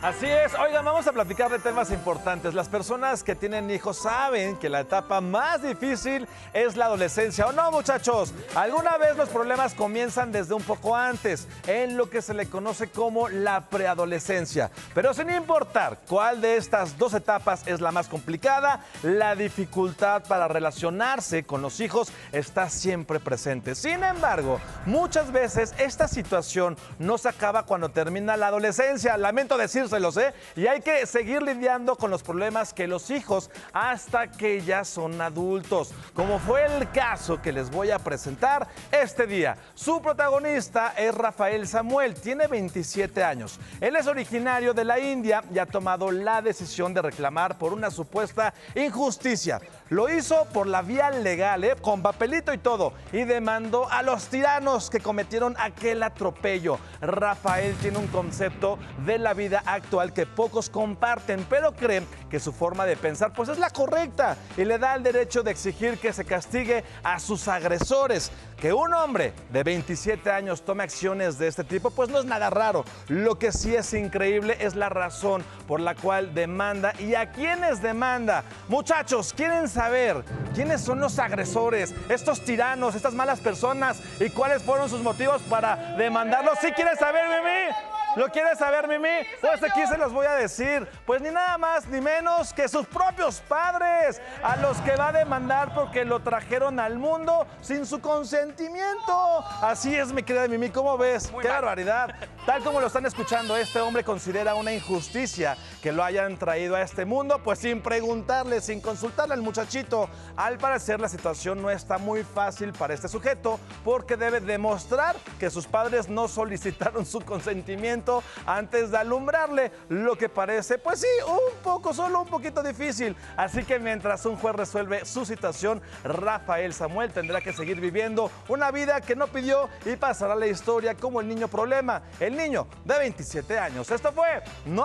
Así es, oigan, vamos a platicar de temas importantes. Las personas que tienen hijos saben que la etapa más difícil es la adolescencia, ¿o no, muchachos? Alguna vez los problemas comienzan desde un poco antes, en lo que se le conoce como la preadolescencia. Pero sin importar cuál de estas dos etapas es la más complicada, la dificultad para relacionarse con los hijos está siempre presente. Sin embargo, muchas veces esta situación no se acaba cuando termina la adolescencia. Lamento decírselos, ¿eh? Y hay que seguir lidiando con los problemas que los hijos hasta que ya son adultos, como fue el caso que les voy a presentar este día. Su protagonista es Rafael Samuel, tiene 27 años. Él es originario de la India y ha tomado la decisión de reclamar por una supuesta injusticia. Lo hizo por la vía legal, ¿eh? con papelito y todo, y demandó a los tiranos que cometieron aquel atropello. Rafael tiene un concepto de vida actual que pocos comparten, pero creen que su forma de pensar pues es la correcta y le da el derecho de exigir que se castigue a sus agresores. Que un hombre de 27 años tome acciones de este tipo pues no es nada raro. Lo que sí es increíble es la razón por la cual demanda y a quiénes demanda. Muchachos, ¿quieren saber quiénes son los agresores, estos tiranos, estas malas personas y cuáles fueron sus motivos para demandarlos? ¿Sí quieren saber, Mimi? ¿Lo quieres saber, Mimi? Pues aquí se los voy a decir. Pues ni nada más ni menos que sus propios padres, a los que va a demandar porque lo trajeron al mundo sin su consentimiento. Así es, mi querida Mimi, ¿cómo ves? ¡Qué barbaridad! Tal como lo están escuchando, este hombre considera una injusticia que lo hayan traído a este mundo, pues sin preguntarle, sin consultarle al muchachito. Al parecer la situación no está muy fácil para este sujeto porque debe demostrar que sus padres no solicitaron su consentimiento antes de alumbrarle, lo que parece, pues sí, un poco, solo un poquito difícil. Así que mientras un juez resuelve su situación, Rafael Samuel tendrá que seguir viviendo una vida que no pidió y pasará la historia como el niño problema, el niño de 27 años. Esto fue 9